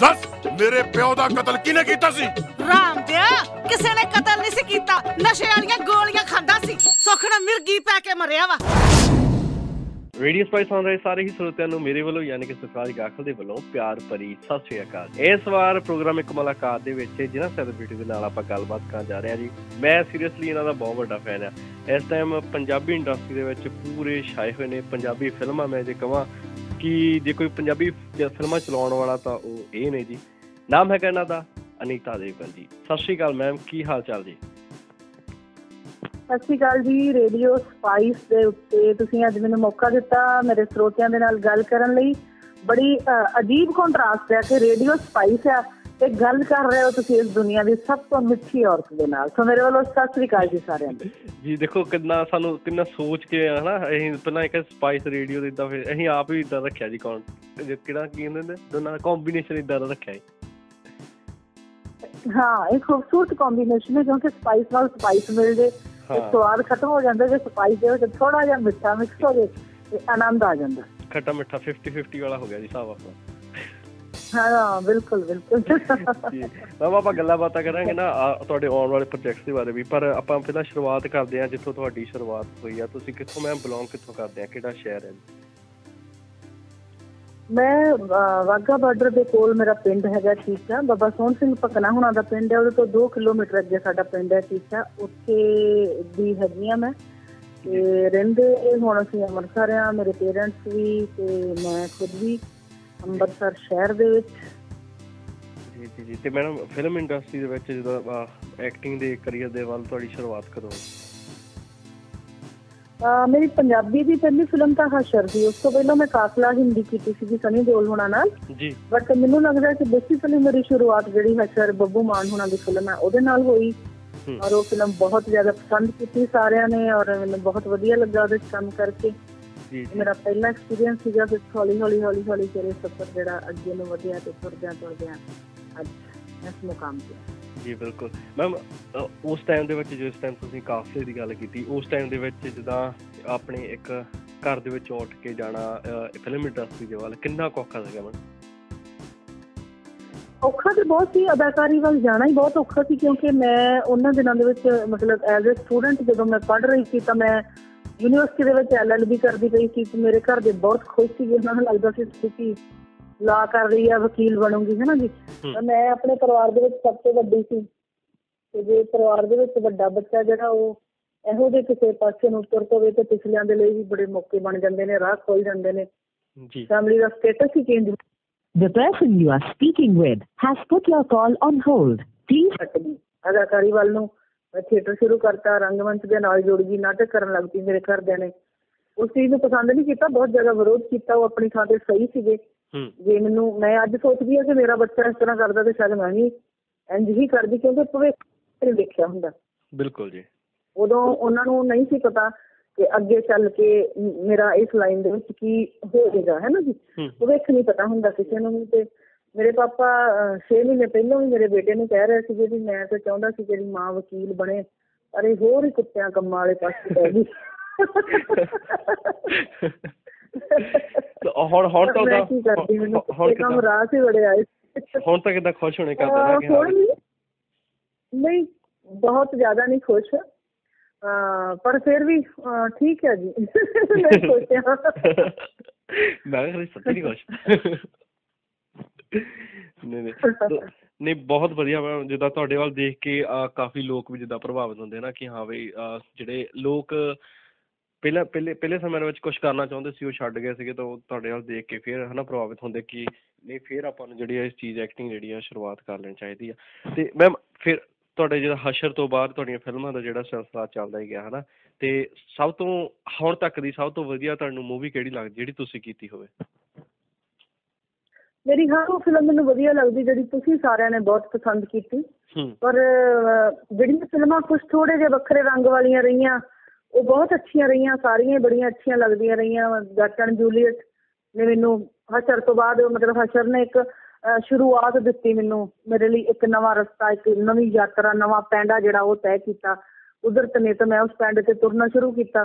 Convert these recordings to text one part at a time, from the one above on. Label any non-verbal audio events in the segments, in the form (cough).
ਦੱਸ ਮੇਰੇ ਪਿਓ ਦਾ ਕਤਲ ਕਿਹਨੇ ਕੀਤਾ ਸੀ? ਰਾਮ ਦਿਆ ਕਿਸੇ ਨੇ ਕਤਲ ਨਹੀਂ ਸੀ ਕੀਤਾ। ਨਸ਼ੇ ਵਾਲੀਆਂ ਗੋਲੀਆਂ ਖਾਂਦਾ ਸੀ। ਸੁੱਖ ਨਾਲ ਮਿਰਗੀ ਪੈ ਕੇ ਮਰਿਆ ਵਾ। ਰੇਡੀਓ ਸਪਾਈਸ ਸੁਣ ਰਹੇ ਸਾਰੇ ਹੀ ਸਰੋਤਿਆਂ ਨੂੰ ਮੇਰੇ ਵੱਲੋਂ ਯਾਨੀ ਕਿ ਸਰਕਾਰੀ ਗਾਖਲ ਦੇ ਵੱਲੋਂ ਪਿਆਰ ਭਰੀ ਸਤਿ ਸ਼੍ਰੀ ਅਕਾਲ। ਇਸ ਵਾਰ ਪ੍ਰੋਗਰਾਮ ਇੱਕ ਮੁਲਾਕਾਤ ਦੇ ਵਿੱਚ ਜਿਹਨਾਂ ਸੈਲੀਬ੍ਰਿਟੀ ਦੇ ਨਾਲ ਆਪਾਂ ਗੱਲਬਾਤ ਕਰਨ ਜਾ ਰਹੇ ਹਾਂ ਜੀ ਮੈਂ ਸੀਰੀਅਸਲੀ ਇਹਨਾਂ ਦਾ ਬਹੁਤ ਵੱਡਾ ਫੈਨ ਆ ਇਸ ਟਾਈਮ ਪੰਜਾਬੀ ਇੰਡਸਟਰੀ ਦੇ ਵਿੱਚ ਪੂਰੇ ਛਾਏ ਹੋਏ ਨੇ। ਪੰਜਾਬੀ ਫਿਲਮਾਂ ਮੈਂ ਜੇ ਕਹਾਂ ਕਿ ਜੇ ਕੋਈ ਪੰਜਾਬੀ ਫਿਲਮਾਂ ਚਲਾਉਣ ਵਾਲਾ ਤਾਂ ਉਹ ਇਹ ਨੇ ਜੀ। ਨਾਮ ਹੈ ਇਹਨਾਂ ਦਾ ਅਨੀਤਾ ਦੇਵਗਨ ਜੀ। ਸਤਿ ਸ਼੍ਰੀ ਅਕਾਲ ਮੈਮ, ਕੀ ਹਾਲ ਚਾਲ ਜੀ? ਸਤਿ ਸ਼੍ਰੀ ਅਕਾਲ ਜੀ, ਰੇਡੀਓ ਸਪਾਈਸ ਦੇ ਉੱਤੇ ਤੁਸੀਂ ਅੱਜ ਮੈਨੂੰ ਮੌਕਾ ਦਿੱਤਾ ਮੇਰੇ ਸਰੋਤਿਆਂ ਦੇ ਨਾਲ ਗੱਲ ਕਰਨ ਲਈ। ਬੜੀ ਅਜੀਬ ਕੰਟਰਾਸਟ ਹੈ ਕਿ ਰੇਡੀਓ ਸਪਾਈਸ ਆ ਤੇ ਗੱਲ ਕਰ ਰਹੇ ਹੋ ਤੁਸੀਂ ਇਸ ਦੁਨੀਆ ਦੀ ਸਭ ਤੋਂ ਮਿੱਠੀ ਔਰਤ ਦੇ ਨਾਲ। ਸੋ ਮੇਰੇ ਵੱਲੋਂ ਸਤਿ ਸ਼੍ਰੀ ਅਕਾਲ ਜੀ ਸਾਰਿਆਂ ਨੂੰ। ਜੀ ਦੇਖੋ ਕਿੰਨਾ ਸਾਨੂੰ ਕਿੰਨਾ ਸੋਚ ਕੇ ਹਨਾ? ਅਸੀਂ ਪਹਿਲਾਂ ਇੱਕ ਸਪਾਈਸ ਰੇਡੀਓ ਦੇ ਇਦਾਂ ਫਿਰ ਅਸੀਂ ਆਪ ਹੀ ਇਦਾਂ ਰੱਖਿਆ ਜੀ ਕੌਣ ਕਿਹੜਾ ਕੀ ਕਹਿੰਦੇ ਨੇ ਦੋਨਾਂ ਦਾ ਕੰਬੀਨੇਸ਼ਨ ਇਦਾਂ ਦਾ ਰੱਖਿਆ ਜੀ। ਹਾਂ ਇਹ ਖੂਬਸੂਰਤ ਕੰਬੀਨੇਸ਼ਨ ਹੈ ਕਿਉਂਕਿ ਸਪਾਈਸ ਨਾਲ ਸਪਾਈਸ ਮਿਲ ਜੇ ਹਾਂ। ਸਵਾਦ ਖਤਮ ਹੋ ਜਾਂਦਾ ਜੇ ਸਪਾਈਸ ਦੇ ਵਿੱਚ ਥੋੜਾ ਜਿਹਾ ਮਿੱਠਾ ਮਿਕਸ ਹੋ ਜੇ ਤੇ ਆਨੰਦ ਆ ਜਾਂਦਾ। ਖੱਟਾ ਮਿੱਠਾ 50 50 ਵਾਲਾ ਹੋ ਗਿਆ ਜੀ ਹਿਸਾਬ ਆਪਣਾ। ਹਾਂ ਬਿਲਕੁਲ ਬਿਲਕੁਲ। ਮੈਮ ਆਪਾਂ ਗੱਲਾਂ ਬਾਤਾਂ ਕਰਾਂਗੇ ਨਾ ਤੁਹਾਡੇ ਆਉਣ ਵਾਲੇ ਪ੍ਰੋਜੈਕਟਸ ਦੇ ਬਾਰੇ ਵੀ ਪਰ ਆਪਾਂ ਪਹਿਲਾਂ ਸ਼ੁਰੂਆਤ ਕਰਦੇ ਹਾਂ ਜਿੱਥੋਂ ਤੁਹਾਡੀ ਸ਼ੁਰੂਆਤ ਹੋਈ ਆ। ਤੁਸੀਂ ਕਿੱਥੋਂ ਮੈਮ ਬਿਲੋਂਗ ਕਿੱਥੋਂ ਕਰਦੇ ਆ? ਕਿਹੜਾ ਸ਼ਹਿਰ ਹੈ? ਮੈਂ ਵਾਹਗਾ ਬਾਰਡਰ ਦੇ ਕੋਲ ਮੇਰਾ ਪਿੰਡ ਹੈਗਾ ਠੀਕਾ ਬਾਬਾ ਸੋਹਣ ਸਿੰਘ ਪਕਨਾ ਹੁਣਾਂ ਦਾ ਪਿੰਡ ਹੈ। ਉਹਦੇ ਤੋਂ 2 ਕਿਲੋਮੀਟਰ ਅੱਗੇ ਸਾਡਾ ਪਿੰਡ ਹੈ ਠੀਕਾ ਉੱਥੇ ਦੀ ਹੈਗੀ ਆ ਮੈਂ। ਤੇ ਰਹਿੰਦੇ ਹੁਣ ਅਸੀਂ ਅੰਮ੍ਰਿਤਸਰ ਆ ਮੇਰੇ ਪੇਰੈਂਟਸ ਵੀ ਤੇ ਮੈਂ ਖੁਦ ਵੀ। ਅੰਮ੍ਰਿਤਸਰ ਸ਼ਹਿਰ ਦੇ ਵਿੱਚ। ਜੀ ਜੀ ਜੀ। ਤੇ ਮੈਡਮ ਫਿਲਮ ਇੰਡਸਟਰੀ ਦੇ ਵਿੱਚ ਜਦੋਂ ਐਕਟਿੰਗ ਦੇ ਕਰੀਅਰ ਦੇ ਵੱਲ ਤੁਹਾਡੀ ਸ਼ੁਰੂਆਤ ਕਦੋਂ ਹੋਈ? ਮੇਰੀ ਪੰਜਾਬੀ ਦੀ ਪਹਿਲੀ ਫਿਲਮ ਤਾਂ ਹਸ਼ਰ ਸੀ। ਉਸ ਤੋਂ ਪਹਿਲਾਂ ਮੈਂ ਕਾਫਲਾ ਹਿੰਦੀ ਕੀਤੀ ਸੀ ਸਨੀ ਦਿਓਲ ਹੋਣਾ ਨਾਲ। ਜੀ। ਬਟ ਮੈਨੂੰ ਲੱਗਦਾ ਕਿ ਬੇਸਿਕਲੀ ਮੇਰੀ ਸ਼ੁਰੂਆਤ ਜਿਹੜੀ ਹਸ਼ਰ ਬੱਬੂ ਮਾਨ ਹੋਣਾ ਦੀ ਫਿਲਮ ਹੈ ਉਹਦੇ ਨਾਲ ਹੋਈ। ਔਰ ਉਹ ਫਿਲਮ ਬਹੁਤ ਜ਼ਿਆਦਾ ਪਸੰਦ ਕੀਤੀ ਸਾਰਿਆਂ ਨੇ ਔਰ ਮੈਨੂੰ ਬਹੁਤ ਵਧੀਆ ਲੱਗਾ ਉਹਦੇ ਕੰਮ ਕਰਕੇ। ਜੀ ਜੀ ਮੇਰਾ ਪਹਿਲਾ ਐਕਸਪੀਰੀਅੰਸ ਸੀਗਾ ਫਿਰ ਹੌਲੀ ਹੌਲੀ ਹੌਲੀ ਹੌਲੀ ਇਹ ਸਫ਼ਰ ਜਿਹੜਾ ਅੱਗੇ ਨੂੰ ਵਧਿਆ ਤੇ ਤੁਰਦਿਆਂ ਤੁਰਦਿਆਂ ਅੱਜ ਇਸ ਮੁਕਾਮ ਤੇ। ਜੀ ਬਿਲਕੁਲ। ਮੈਮ ਉਸ ਟਾਈਮ ਦੇ ਵਿੱਚ ਜਿਸ ਟਾਈਮ ਤੁਸੀਂ ਕਾਫਲੇ ਦੀ ਗੱਲ ਕੀਤੀ ਉਸ ਟਾਈਮ ਦੇ ਵਿੱਚ ਜਿੱਦਾਂ ਆਪਣੇ ਇੱਕ ਘਰ ਦੇ ਵਿੱਚ ਉੱਠ ਕੇ ਜਾਣਾ ਫਿਲਮ ਇੰਡਸਟਰੀ ਦੇ ਵੱਲ ਕਿੰਨਾ ਔਖਾ ਸੀਗਾ ਮੈਮ? ਔਖਾ ਤੇ ਬਹੁਤ ਸੀ ਅਦਾਕਾਰੀ ਵੱਲ ਜਾਣਾ ਹੀ ਬਹੁਤ ਔਖਾ ਸੀ ਕਿਉਂਕਿ ਮੈਂ ਉਹਨਾਂ ਦਿਨਾਂ ਦੇ ਵਿੱਚ ਮਤਲਬ ਐਜ਼ ਅ ਸਟੂਡੈਂਟ ਜਦੋਂ ਮੈਂ ਪੜ੍ਹ ਰਹੀ ਸੀ ਤਾਂ ਮੈਂ ਯੂਨੀਵਰਸਿਟੀ ਦੇ ਵਿੱਚ ਐਲਐਲਬੀ ਕਰਦੀ ਪਈ ਸੀ ਤੇ ਮੇਰੇ ਘਰ ਦੇ ਬਹੁਤ ਖੁਸ਼ ਸੀ ਉਹਨਾਂ ਨੂੰ ਲੱਗਦਾ ਸੀ ਕਿ ਲਾ ਕਰ ਰਹੀ ਆ ਵਕੀਲ ਬਣੂਗੀ ਹੈ। ਨਾ ਜੀ ਮੈਂ ਆਪਣੇ ਪਰਿਵਾਰ ਦੇ ਵਿੱਚ ਸਭ ਤੋਂ ਵੱਡੀ ਸੀ। ਤੇ ਜੇ ਪਰਿਵਾਰ ਦੇ ਵਿੱਚ ਵੱਡਾ ਬੱਚਾ ਜਿਹੜਾ ਉਹ ਇਹੋ ਜਿਹੇ ਕਿਸੇ ਪਾਸੇ ਨੂੰ ਤੁਰ ਪਵੇ ਤੇ ਪਿਛਲਿਆਂ ਦੇ ਲਈ ਵੀ ਬੜੇ ਮੌਕੇ ਬਣ ਜਾਂਦੇ ਨੇ ਰਾਹ ਖੋਲ ਜਾਂਦੇ ਨੇ। ਜੀ। ਫੈਮਿਲੀ ਦਾ status he change The person you are speaking with has put your call on hold. Please ਅਦਾਕਾਰੀ ਵੱਲ ਨੂੰ ਮੈਂ ਥੀਏਟਰ ਸ਼ੁਰੂ ਕਰਤਾ ਰੰਗਮੰਚ ਦੇ ਨਾਲ ਜੁੜ ਗਈ ਨਾਟਕ ਕਰਨ ਲੱਗ ਪਈ ਮੇਰੇ ਘਰਦਿਆਂ ਨੇ। ਉਸ ਚੀਜ਼ ਨੂੰ ਪਸੰਦ ਨਹੀਂ ਕੀਤਾ ਬਹੁਤ ਜ਼ਿਆਦਾ ਵਿਰੋਧ ਕੀਤਾ ਉਹ ਆਪਣੀ ਥਾਂ ਤੇ ਸਹੀ ਸੀਗੇ। ਜੇ ਮੈਨੂੰ ਮੈਂ ਅੱਜ ਸੋਚਦੀ ਹਾਂ ਕਿ ਮੇਰਾ ਬੱਚਾ ਇਸ ਤਰ੍ਹਾਂ ਕਰਦਾ ਤੇ ਸ਼ਾਇਦ ਮੈਂ ਵੀ ਇੰਜ ਹੀ ਕਰਦੀ ਕਿਉਂਕਿ ਭਵਿੱਖ ਨਹੀਂ ਦੇਖਿਆ ਹੁੰਦਾ। ਬਿਲਕੁਲ ਜੀ। ਉਦੋਂ ਉਹਨਾਂ ਨੂੰ ਨਹੀਂ ਸੀ ਪਤਾ ਕਿ ਅੱਗੇ ਚੱਲ ਕੇ ਮੇਰਾ ਇਸ ਲਾਈਨ ਦੇ ਵਿੱਚ ਕੀ ਹੋਵੇਗਾ ਹੈ ਨਾ ਜੀ? ਭਵਿੱਖ ਨਹੀਂ ਪਤਾ ਹੁੰਦਾ ਕਿਸੇ ਨੂੰ ਵੀ ਤੇ ਮੇਰੇ ਪਾਪਾ 6 ਮਹੀਨੇ ਪਹਿਲਾਂ ਵੀ ਮੇਰੇ ਬੇਟੇ ਨੂੰ ਕਹਿ ਰਹੇ ਸੀਗੇ ਵੀ ਮੈਂ ਤਾਂ ਚਾਹੁੰਦਾ ਸੀ ਮੇਰੀ ਮਾਂ ਵਕੀਲ ਬਣੇ ਇਹ ਹੋਰ ਹੀ ਕੁੱਤਿਆਂ ਕੰਮਾਂ ਵਾਲੇ ਪਾਸੇ ਪੈ ਗਈ। ਤੇ ਹੁਣ ਹੁਣ ਤਾਂ ਹੁਣ ਇਹ ਕੰਮ ਰਾਹ ਸੀ ਬੜੇ ਆਏ ਹੁਣ ਤਾਂ ਕਿੱਦਾਂ ਖੁਸ਼ ਹੋਣੇ ਕਰਦਾ ਨਾ ਕਿ ਨਹੀਂ। ਬਹੁਤ ਜ਼ਿਆਦਾ ਨਹੀਂ ਖੁਸ਼। ਪਰ ਫਿਰ ਵੀ ਠੀਕ ਹੈ ਜੀ। ਮੈਂ ਖੁਸ਼ ਹਾਂ। (laughs) ਮੈਂ ਸੱਚੀ ਨਹੀਂ ਖੁਸ਼। ਨਹੀਂ ਨਹੀਂ। ਤੋ- ਨਹੀਂ ਬਹੁਤ ਵਧੀਆ ਮੈਂ ਜਿੱਦਾਂ ਤੁਹਾਡੇ ਵੱਲ ਦੇਖ ਕੇ ਕਾਫੀ ਲੋਕ ਵੀ ਜਿੱਦਾਂ ਪ੍ਰਭਾਵਿਤ ਹੁੰਦੇ ਨਾ ਕਿ ਹਾਂ ਬਈ ਜਿਹੜੇ ਲੋਕ ਪਹਿਲਾਂ ਪਹਿਲੇ ਪਹਿਲੇ ਸਮੇਂ ਦੇ ਵਿੱਚ ਕੁਝ ਕਰਨਾ ਚਾਹੁੰਦੇ ਸੀ ਉਹ ਛੱਡ ਗਏ ਸੀਗੇ ਤਾਂ ਉਹ ਤੁਹਾਡੇ ਵੱਲ ਦੇਖ ਕੇ ਫਿਰ ਹਨਾ ਪ੍ਰਭਾਵਿਤ ਹੁੰਦੇ ਕਿ ਨਹੀਂ ਫਿਰ ਆਪਾਂ ਨੂੰ ਜਿਹੜੀ ਇਸ ਚੀਜ਼ ਐਕਟਿੰਗ ਜਿਹੜੀ ਆ ਸ਼ੁਰੂਆਤ ਕਰ ਲੈਣੀ ਚਾਹੀਦੀ ਆ। ਤੇ ਮੈਮ ਫਿਰ ਤੁਹਾਡੇ ਜਿਹੜਾ ਹਸ਼ਰ ਤੋਂ ਬਾਅਦ ਤੁਹਾਡੀਆਂ ਫਿਲਮਾਂ ਦਾ ਜਿਹੜਾ ਸਿਲਸਿਲਾ ਚੱਲਦਾ ਹੀ ਗਿਆ ਹਨਾ। ਤੇ ਸਭ ਤੋਂ ਹੁਣ ਤੱਕ ਦੀ ਸਭ ਤੋਂ ਵਧੀਆ ਤੁਹਾਨੂੰ ਮੂਵੀ ਕਿਹੜੀ ਲੱਗਦੀ ਜਿਹੜੀ ਤੁਸੀਂ ਕੀਤੀ ਹੋਵੇ? ਮੇਰੀ ਹਰ ਉਹ ਫਿਲਮ ਮੈਨੂੰ ਵਧੀਆ ਲੱਗਦੀ ਜਿਹੜੀ ਤੁਸੀਂ ਸਾਰਿਆਂ ਨੇ ਬਹੁਤ ਪਸੰਦ ਕੀਤੀ। ਪਰ ਜਿਹੜੀਆਂ ਫਿਲਮਾਂ ਕੁਝ ਥੋੜੇ ਜਿਹੇ ਵੱਖਰੇ ਰੰਗ ਵਾਲੀਆਂ ਰਹੀਆਂ ਉਹ ਬਹੁਤ ਅੱਛੀਆਂ ਰਹੀਆਂ ਸਾਰੀਆਂ ਬੜੀਆਂ ਅੱਛੀਆਂ ਲੱਗਦੀਆਂ ਰਹੀਆਂ। ਜੱਟ ਐਂਡ ਜੂਲੀਅਟ ਨੇ ਮੈਨੂੰ ਹਸ਼ਰ ਤੋਂ ਬਾਅਦ ਮਤਲਬ ਹਸ਼ਰ ਨੇ ਇੱਕ ਸ਼ੁਰੂਆਤ ਦਿੱਤੀ ਮੈਨੂੰ ਮੇਰੇ ਲਈ ਇੱਕ ਨਵਾਂ ਰਸਤਾ ਇੱਕ ਨਵੀਂ ਯਾਤਰਾ ਨਵਾਂ ਪੈਂਡਾ ਜਿਹੜਾ ਉਹ ਤੈਅ ਕੀਤਾ। ਉਧਰ ਨੇ ਤਾਂ ਮੈਂ ਉਸ ਪਿੰਡ ਤੇ ਤੁਰਨਾ ਸ਼ੁਰੂ ਕੀਤਾ।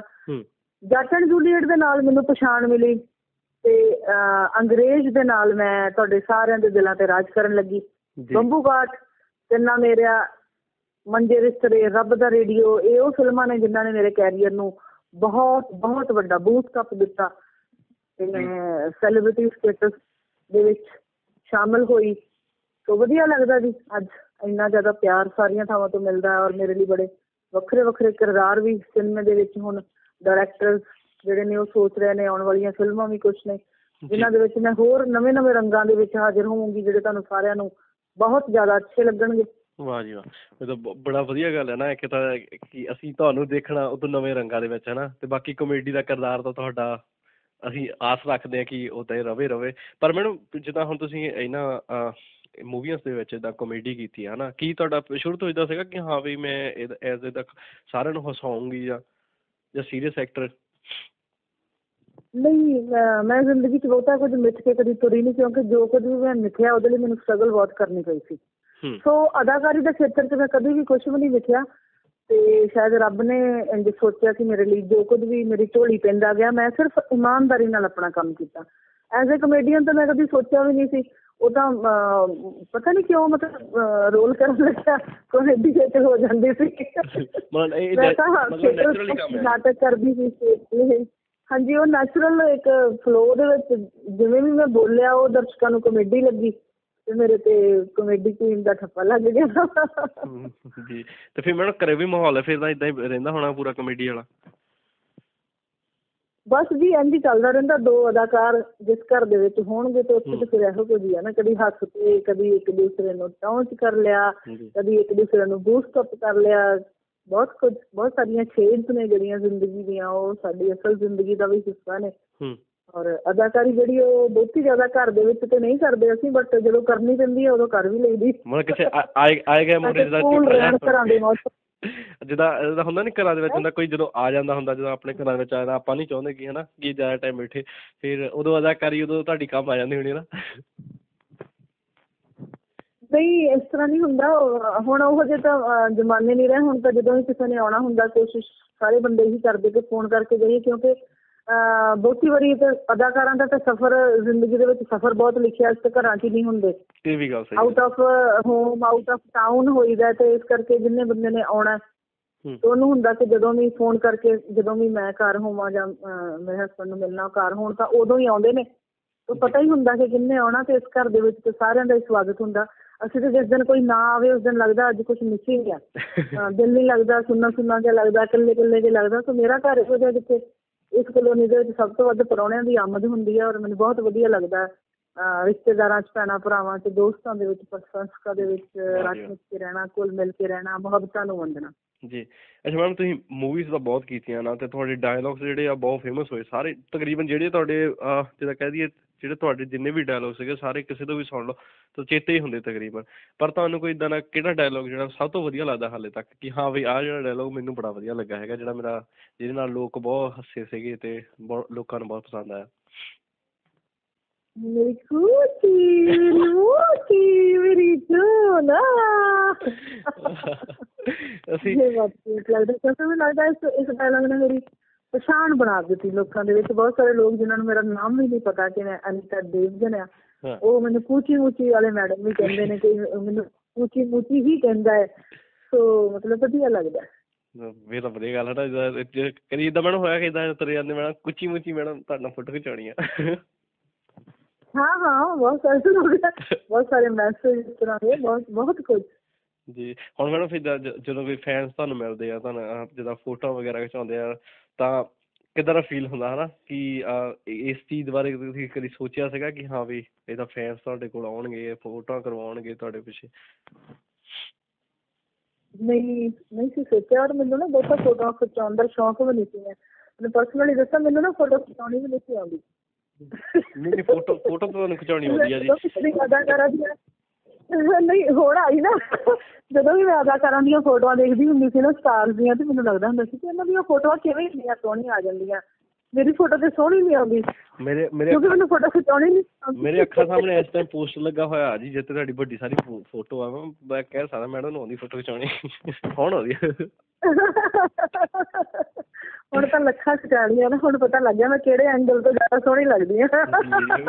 ਜੱਟ ਐਂਡ ਜੂਲੀਅਟ ਦੇ ਨਾਲ ਮੈਨੂੰ ਪਛਾਣ ਮਿਲੀ। ਤੇ ਅੰਗਰੇਜ਼ ਦੇ ਨਾਲ ਮੈਂ ਤੁਹਾਡੇ ਸਾਰਿਆਂ ਦੇ ਦਿਲਾਂ ਤੇ ਰਾਜ ਕਰਨ ਲੱਗੀ। ਬੰਬੂ ਘਾਟ ਤਿੰਨਾ ਮੇਰਾ ਮੰਜੇ ਰਿਸ਼ਤੇ ਰੱਬ ਦਾ ਰੇਡੀਓ ਇਹ ਉਹ ਫਿਲਮਾਂ ਨੇ ਜਿਨ੍ਹਾਂ ਨੇ ਮੇਰੇ ਕੈਰੀਅਰ ਨੂੰ ਬਹੁਤ ਬਹੁਤ ਵੱਡਾ ਬੂਸਟ ਅਪ ਦਿੱਤਾ। ਤੇ ਮੈਂ ਸੈਲੀਬ੍ਰਿਟੀ ਸਟੇਟਸ ਦੇ ਵਿੱਚ ਸ਼ਾਮਲ ਹੋਈ। ਸੋ ਵਧੀਆ ਲੱਗਦਾ ਜੀ ਅੱਜ ਇੰਨਾ ਜ਼ਿਆਦਾ ਪਿਆਰ ਸਾਰੀਆਂ ਥਾਵਾਂ ਤੋਂ ਮਿਲਦਾ ਔਰ ਮੇਰੇ ਲਈ ਬੜੇ ਵੱਖਰੇ ਵੱਖਰੇ ਕਿਰਦਾਰ ਵੀ ਸਿਨੇਮੇ ਦੇ ਵਿੱਚ ਹੁਣ ਡਾਇਰੈਕਟਰਸ ਜਿਹੜੇ ਨੇ ਉਹ ਸੋਚ ਰਹੇ ਨੇ ਆਉਣ ਵਾਲੀਆਂ ਫਿਲਮਾਂ ਵੀ ਕੁਝ ਨੇ। ਜਿਨ੍ਹਾਂ ਦੇ ਵਿੱਚ ਮੈਂ ਹੋਰ ਨਵੇਂ ਨਵੇਂ ਰੰਗਾਂ ਦੇ ਵਿੱਚ ਹਾਜ਼ਰ ਹੋਵਾਂਗੀ ਜਿਹੜੇ ਤੁਹਾਨੂੰ ਸਾਰਿਆਂ ਨੂੰ ਬਹੁਤ ਜ਼ਿਆਦਾ ਅੱਛੇ ਲੱਗਣਗੇ। ਵਾਹ ਜੀ ਵਾਹ। ਇਹ ਤਾਂ ਬੜਾ ਵਧੀਆ ਗੱਲ ਹੈ ਨਾ ਇੱਕ ਤਾਂ ਕਿ ਅਸੀਂ ਤੁਹਾਨੂੰ ਦੇਖਣਾ ਉਦੋਂ ਨਵੇਂ ਰੰਗਾਂ ਦੇ ਵਿੱਚ ਹੈ ਨਾ ਤੇ ਬਾਕੀ ਕਮੇਡੀ ਦਾ ਕਿਰਦਾਰ ਤਾਂ ਤੁਹਾਡਾ ਅਸੀਂ ਆਸ ਰੱਖਦੇ ਹਾਂ ਕਿ ਉਹ ਤਾਂ ਰਵੇ ਰਵੇ। ਪਰ ਮੈਡਮ ਜਿੱਦਾਂ ਹੁਣ ਤੁਸੀਂ ਇਹਨਾਂ ਮੂਵੀਆਂ ਦੇ ਵਿੱਚ ਇਦਾਂ ਕਮੇਡੀ ਕੀਤੀ ਹੈ ਨਾ ਕੀ ਤੁਹਾਡਾ ਸ਼ੁਰੂ ਤੋਂ ਇਦਾਂ ਸੀਗਾ ਕਿ ਹਾਂ ਵੀ ਮੈਂ ਐਜ਼ ਇਦਾਂ ਸਾਰਿਆਂ ਨੂੰ ਹਸਾਉਂਗੀ ਜਾਂ ਜਾਂ ਸੀਰੀਅਸ ਐਕਟਰ ਨਹੀਂ ਮੈਂ- ਜ਼ਿੰਦਗੀ 'ਚ ਬਹੁਤਾ ਕੁਝ ਮਿੱਥ ਕੇ ਕਦੀ ਤੁਰੀ ਨਹੀਂ ਕਿਉਂਕਿ ਜੋ ਕੁਝ ਵੀ ਮੈਂ ਮਿੱਥਿਆ ਉਹਦੇ ਲਈ ਮੈਨੂੰ ਸਟਰਗਲ ਬਹੁਤ ਕਰਨੀ ਪਈ ਸੀ। ਸੋ ਅਦਾਕਾਰੀ ਦੇ ਖੇਤਰ 'ਚ ਮੈਂ ਕਦੇ ਵੀ ਕੁਝ ਵੀ ਨਹੀਂ ਮਿੱਥਿਆ ਤੇ ਸ਼ਾਇਦ ਰੱਬ ਨੇ ਇੰਜ ਸੋਚਿਆ ਕਿ ਮੇਰੇ ਲਈ ਜੋ ਕੁਝ ਵੀ ਮੇਰੀ ਝੋਲੀ ਪੈਂਦਾ ਗਿਆ ਮੈਂ ਸਿਰਫ ਇਮਾਨਦਾਰੀ ਨਾਲ ਆਪਣਾ ਕੰਮ ਕੀਤਾ। ਐਜ਼ ਅ ਕਮੇਡੀਅਨ ਤਾਂ ਮੈਂ ਕਦੀ ਸੋਚਿਆ ਵੀ ਨਹੀਂ ਸੀ ਉਹ ਤਾਂ ਪਤਾ ਨਹੀਂ ਕਿਉਂ ਮਤਲਬ ਰੋਲ ਕਰਨ ਲੱਗਾ ਕਮੇਡੀ ਵਿੱਚ ਹੋ ਜਾਂਦੀ ਸੀ। ਮਤਲਬ ਇਹ ਮੈਂ ਤਾਂ ਮਤਲਬ theatre ਨੈਚੁਰਲੀ ਕੰਮ ਹੈ। ਨਾਟਕ ਕਰਦੀ ਸੀ। ਹਾਂਜੀ ਉਹ ਨੈਚੁਰਲ ਇੱਕ ਫਲੋ ਦੇ ਵਿੱਚ ਜਿਵੇਂ ਵੀ ਮੈਂ ਬੋਲਿਆ ਉਹ ਦਰਸ਼ਕਾਂ ਨੂੰ ਕਮੇਡੀ ਲੱਗੀ ਤੇ ਮੇਰੇ ਤੇ ਕਮੇਡੀ ਕੁਈਨ ਦਾ ਠੱਪਾ ਲੱਗ ਗਿਆ। ਜੀ। ਤੇ ਫਿਰ ਮੈਡਮ ਘਰੇ ਵੀ ਮਾਹੌਲ ਹੈ ਫਿਰ ਤਾਂ ਇਦਾਂ ਹੀ ਰਹਿੰਦਾ ਹੋਣਾ ਪੂਰਾ ਕਮੇਡੀ ਵਾਲਾ? ਬਸ ਜੀ ਹੀ ਚੱਲਦਾ ਰਹਿੰਦਾ ਦੋ ਅਦਾਕਾਰ ਜਿਸ ਘਰ ਦੇ ਵਿੱਚ ਹੋਣਗੇ ਤੇ ਉੱਥੇ ਤਾਂ ਫਿਰ ਇਹੋ ਕੁਝ ਹੀ ਆ ਨਾ ਕਦੀ ਹੱਸ ਕੇ ਕਦੀ ਇੱਕ ਦੂਸਰੇ ਨੂੰ ਟੌਂਚ ਕਰ ਲਿਆ ਕਦੀ ਇੱਕ ਦੂਸਰੇ ਨੂੰ ਬੂਸਟ ਅਪ ਕਰ ਲਿਆ ਬਹੁਤ ਕੁਝ ਬਹੁਤ ਸਾਰੀਆਂ ਸ਼ੇਡਸ ਨੇ ਜਿਹੜੀਆਂ ਜ਼ਿੰਦਗੀ ਦੀਆਂ ਉਹ ਸਾਡੀ ਅਸਲ ਜ਼ਿੰਦਗੀ ਦਾ ਵੀ ਹਿੱਸਾ ਨੇ। ਹੂੰ। ਔਰ ਅਦਾਕਾਰੀ ਜਿਹੜੀ ਉਹ ਬਹੁਤੀ ਜ਼ਿਆਦਾ ਘਰ ਦੇ ਵਿੱਚ ਤੇ ਨਹੀਂ ਕਰਦੇ ਅਸੀਂ ਬਟ ਜਦੋਂ ਕਰਨੀ ਪੈਂਦੀ ਹੈ ਉਦੋਂ ਕਰ ਵੀ ਲਈਦੀ। ਮਤਲਬ ਕਿਸੇ ਆਏ ਆਏ ਗਏ ਮੁੰਡੇ ਦਾ ਘਰਾਂ ਦੇ ਜਿੱਦਾਂ ਜਿੱਦਾਂ ਹੁੰਦਾ ਨਹੀਂ ਘਰਾਂ ਦੇ ਵਿੱਚ ਹੁੰਦਾ ਕੋਈ ਜਦੋਂ ਆ ਜਾਂਦਾ ਹੁੰਦਾ ਜਦੋਂ ਆਪਣੇ ਘਰਾਂ ਵਿੱਚ ਆਇਆ ਆਪਾਂ ਨਹੀਂ ਚਾਹੁੰਦੇ ਕਿ ਹਨਾ ਕਿ ਜ਼ਿਆਦਾ ਟਾਈਮ ਬੈਠੇ। ਫਿਰ ਉਦੋਂ ਅਦਾਕਾਰੀ ਉਦੋਂ ਤੁਹਾਡੀ ਕੰਮ ਆ ਜਾਂਦੀ ਹੋਣੀ ਨਾ ਨਹੀਂ ਇਸ ਤਰ੍ਹਾਂ ਨਹੀਂ ਹੁੰਦਾ। ਹੁਣ ਉਹ ਜੇ ਤਾਂ ਜ਼ਮਾਨੇ ਨਹੀਂ ਰਹੇ। ਹੁਣ ਤਾਂ ਜਦੋਂ ਵੀ ਕਿਸੇ ਨੇ ਆਉਣਾ ਹੁੰਦਾ ਕੋਸ਼ਿਸ਼ ਸਾਰੇ ਬੰਦੇ ਹੀ ਕਰਦੇ ਕਿ ਫੋਨ ਕਰਕੇ ਜਾਈਏ ਕਿਉਂਕਿ ਬਹੁਤੀ ਵਾਰੀ ਤਾਂ ਅਦਾਕਾਰਾਂ ਦਾ ਤਾਂ ਸਫ਼ਰ ਜ਼ਿੰਦਗੀ ਦੇ ਵਿੱਚ ਸਫ਼ਰ ਬਹੁਤ ਲਿਖਿਆ ਇਸ ਤੇ ਘਰਾਂ 'ਚ ਨਹੀਂ ਹੁੰਦੇ। ਇਹ ਵੀ ਗੱਲ ਸਹੀ out of home out of town ਹੋਈਦਾ ਤੇ ਇਸ ਕਰਕੇ ਜਿੰਨੇ ਬੰਦੇ ਨੇ ਆਉਣਾ ਉਹਨੂੰ ਹੁੰਦਾ ਕਿ ਜਦੋਂ ਵੀ ਫੋਨ ਕਰਕੇ ਜਦੋਂ ਵੀ ਮੈਂ ਘਰ ਹੋਵਾਂ ਜਾਂ ਮੇਰੇ ਹਸਬੰਡ ਨੂੰ ਮਿਲਣਾ ਘਰ ਹੋਣ ਤਾਂ ਉਦੋਂ ਹੀ ਆਉਂਦੇ ਨੇ। ਤਾਂ ਪਤਾ ਹੀ ਹੁੰਦਾ ਕਿ ਕਿੰਨੇ ਆਉਣਾ ਤੇ ਇਸ ਘਰ ਦੇ ਵਿੱਚ ਤੇ ਸਾਰਿਆਂ ਦਾ ਹੀ ਸਵਾਗਤ ਹੁੰਦਾ। ਅਸੀਂ ਤੇ ਜਿਸ ਦਿਨ ਕੋਈ ਨਾ ਆਵੇ ਉਸ ਦਿਨ ਲੱਗਦਾ ਅੱਜ ਕੁਝ ਮਿਸਿੰਗ ਆ (laughs) ਅਹ, ਦਿਲ ਨਹੀਂ ਲੱਗਦਾ ਸੁੰਨਾ ਸੁੰਨਾ ਜਿਹਾ ਲੱਗਦਾ ਇਕੱਲੇ ਇਕੱਲੇ ਜਿਹਾ ਲੱਗਦਾ। ਸੋ ਮੇਰਾ ਘਰ ਇਹੋ ਜਿਹਾ ਜਿੱਥੇ ਇਸ ਕਲੋਨੀ ਦੇ ਵਿੱਚ ਸਭ ਤੋਂ ਵੱਧ ਪਰੌਣਿਆਂ ਦੀ ਆਮਦ ਹੁੰਦੀ ਹੈ ਔਰ ਮੈਨੂੰ ਬਹੁਤ ਵਧੀਆ ਲੱਗਦਾ। ਰਿਸ਼ਤੇਦਾਰਾਂ 'ਚ ਭੈਣਾਂ ਭਰਾਵਾਂ 'ਚ ਦੋਸਤਾਂ ਦੇ ਵਿੱਚ ਪ੍ਰਸ਼ੰਸਕਾਂ ਦੇ ਵਿੱਚ ਰਲ ਮਿਲ ਕੇ ਰਹਿਣਾ ਕੁੱਲ ਮਿਲ ਕੇ ਰਹਿਣਾ ਮੁਹੱਬਤਾਂ ਨੂੰ ਵੰਡਣਾ। ਜੀ। ਅੱਛਾ ਮੈਮ ਤੁਸੀਂ ਮੂਵੀਜ਼ ਤਾਂ ਬਹੁਤ ਕੀਤੀਆਂ ਨਾ ਤੇ ਤੁਹਾਡੇ ਡਾਇਲੌਗਸ ਜਿਹੜੇ ਆ ਬਹੁਤ ਫੇਮਸ ਹੋਏ। ਸਾਰੇ ਤਕਰੀਬਨ ਜਿਹੜੇ ਤੁਹਾਡੇ ਜਿੱਦਾਂ ਕਹਿ ਦਈਏ ਜਿਹੜੇ ਤੁਹਾਡੇ ਜਿੰਨੇ ਵੀ ਡਾਇਲੌਗ ਸੀਗੇ ਸਾਰੇ ਕਿਸੇ ਤੋਂ ਵੀ ਸੁਣ ਲਓ ਤਾਂ ਚੇਤੇ ਹੀ ਹੁੰਦੇ ਤਕਰੀਬਨ। ਪਰ ਤੁਹਾਨੂੰ ਕੋਈ ਇਦਾਂ ਦਾ ਕਿਹੜਾ ਡਾਇਲੌਗ ਜਿਹੜਾ ਸਭ ਤੋਂ ਵਧੀਆ ਲੱਗਦਾ ਹਾਲੇ ਤੱਕ? ਕਿ ਹਾਂ ਵੀ ਆਹ ਜਿਹੜਾ ਡਾਇਲੌਗ ਮੈਨੂੰ ਬੜਾ ਵਧੀਆ ਲੱਗਾ ਹੈਗਾ ਜਿਹੜਾ ਮੇਰਾ ਜਿਹਦੇ ਨਾਲ ਲੋਕ ਬਹੁਤ ਹੱਸੇ ਸੀਗੇ ਤੇ ਲੋਕਾਂ ਨੂੰ ਬਹੁਤ ਪਸੰਦ ਆਇਆ। ਮੇਰੀ ਕੂਚੀ ਮੂਚੀ ਮੇਰੀ ਜੋਨਾ ਅਸੀਂ ਇਹ ਬਾਤ ਲੱਗਦਾ ਕਿਉਂਕਿ ਮੈਨੂੰ ਲੱਗਦਾ ਇਸ ਇਸ ਡਾਇਲੌਗ ਨੇ ਮੇਰੀ ਪਛਾਣ ਬਣਾ ਦਿੱਤੀ ਲੋਕਾਂ ਦੇ ਵਿੱਚ। ਬਹੁਤ ਸਾਰੇ ਲੋਕ ਜਿਨ੍ਹਾਂ ਨੂੰ ਮੇਰਾ ਨਾਮ ਵੀ ਨਹੀਂ ਪਤਾ ਕਿ ਮੈਂ ਅਨੀਤਾ ਦੇਵਜਨ ਆ ਉਹ ਮੈਨੂੰ ਕੂਚੀ ਮੂਚੀ ਵਾਲੇ ਮੈਡਮ ਵੀ ਕਹਿੰਦੇ ਨੇ ਕਿ ਮੈਨੂੰ ਕੂਚੀ ਮੂਚੀ ਹੀ ਕਹਿੰਦਾ ਹੈ। ਸੋ ਮਤਲਬ ਵਧੀਆ ਲੱਗਦਾ। ਇਹ ਤਾਂ ਵਧੀਆ ਗੱਲ ਹੈ ਨਾ ਕਦੀ ਇਦਾਂ ਮੈਡਮ ਹੋਇਆ ਕਿ ਇਦਾਂ ਤੁਰੇ ਜਾਂਦੇ ਮੈਡਮ ਕੁਚੀ ਮੁਚੀ ਮੈਡਮ ਤੁਹਾਡਾ ਫੋਟੋ ਖਿਚਾਉਣੀ ਆ ਹਾਂ ਹਾਂ ਬਹੁਤ ਸਾਰੇ ਬਹੁਤ ਸਾਰੇ ਮੈਸੇਜ ਇਸ ਤਰ੍ਹਾਂ ਦੇ ਬਹੁਤ ਬਹੁਤ ਕੁਝ। ਜੀ ਹੁਣ ਮੈਡਮ ਫਿਰ ਜਦ- ਕੋਈ ਫੈਨਸ ਤੁਹਾਨੂੰ ਮਿਲਦੇ ਆ ਤੁਹਾਨੂੰ ਜਿੱਦਾਂ ਫੋਟੋ ਵਗੈਰਾ ਖਿਚਾਉਂਦੇ ਆ ਤਾਂ ਕਿੱਦਾਂ ਦਾ ਫੀਲ ਹੁੰਦਾ ਹਨਾ? ਕਿ ਅਹ, ਇ- ਇਸ ਚੀਜ਼ ਬਾਰੇ ਤੁਸੀਂ ਕਦੀ ਸੋਚਿਆ ਸੀਗਾ ਕਿ ਹਾਂ ਵੀ ਇਹਦਾ ਫੈਨਸ ਤੁਹਾਡੇ ਕੋਲ ਆਉਣਗੇ ਫੋਟੋਆਂ ਕਰਵਾਉਣਗੇ ਤੁਹਾਡੇ ਪਿੱਛੇ? ਨਹੀਂ ਨਹੀਂ ਸੀ ਸੋਚਿਆ ਔਰ ਮੈਨੂੰ ਨਾ ਬਹੁਤਾ ਫੋਟੋ ਖਿਚਾਉਣ ਦਾ ਸ਼ੌਂਕ ਵੀ ਨਹੀਂ ਸੀ ਮੈਂ। ਮੈਨੂੰ ਪਰਸਨਲੀ ਦੱਸਾਂ ਮੈਨੂੰ ਨਾ ਫੋਟੋ ਖਿਚਾਉਣੀ ਵੀ ਨਹੀਂ ਸੀ ਆਉਂਦੀ। ਨਹੀਂ ਨਹੀਂ ਫੋਟੋ ਫੋਟੋ ਤੁਹਾਨੂੰ ਖਿਚਾਉਣੀ ਆਉਂਦੀ ਆ ਜੀ। ਅਦਾਕਾਰਾਂ ਦੀਆਂ ਨਹੀਂ ਹੁਣ ਆਈ ਨਾ। ਜਦੋਂ ਵੀ ਮੈਂ ਅਦਾਕਾਰਾਂ ਦੀਆਂ ਫੋਟੋਆਂ ਦੇਖਦੀ ਹੁੰਦੀ ਸੀ ਨਾ ਸਟਾਰਸ ਦੀਆਂ ਤੇ ਮੈਨੂੰ ਲੱਗਦਾ ਹੁੰਦਾ ਸੀ ਕਿ ਇਹਨਾਂ ਦੀਆਂ ਫੋਟੋਆਂ ਕਿਵੇਂ ਇੰਨੀਆਂ ਸੋਹਣੀਆਂ ਆ ਜਾਂਦੀਆਂ। ਮੇਰੀ ਫੋਟੋ ਤੇ ਸੋਹਣੀ ਨਹੀਂ ਆਉਂਦੀ। ਮੇਰੇ ਮੇਰੇ ਕਿਉਂਕਿ ਮੈਨੂੰ ਫੋਟੋ ਖਿਚਾਉਣੀ ਨਹੀਂ ਮੇਰੇ ਅੱਖਾਂ ਸਾਹਮਣੇ ਇਸ ਟਾਈਮ ਪੋਸਟ ਲੱਗਾ ਹੋਇਆ ਜੀ ਜਿੱਤੇ ਤੁਹਾਡੀ ਵੱਡੀ ਸਾਰੀ ਫੋਟੋ ਆ। ਮੈਂ ਕਹਿ ਸਕਦਾ ਮੈਡਮ ਨੂੰ ਆਉਂਦੀ ਫੋਟੋ ਖਿਚਾਉਣੀ। ਹੁਣ ਆਉਂਦੀ। (laughs) ਹੁਣ ਤਾਂ ਲੱਖਾਂ ਸਟਾਲੀਆਂ ਨਾ ਹੁਣ ਪਤਾ ਲੱਗ ਗਿਆ ਮੈਂ ਕਿਹੜੇ ਐਂਗਲ ਤੋਂ ਜ਼ਿਆਦਾ ਸੋਹਣੀ ਲੱਗਦੀ ਆ।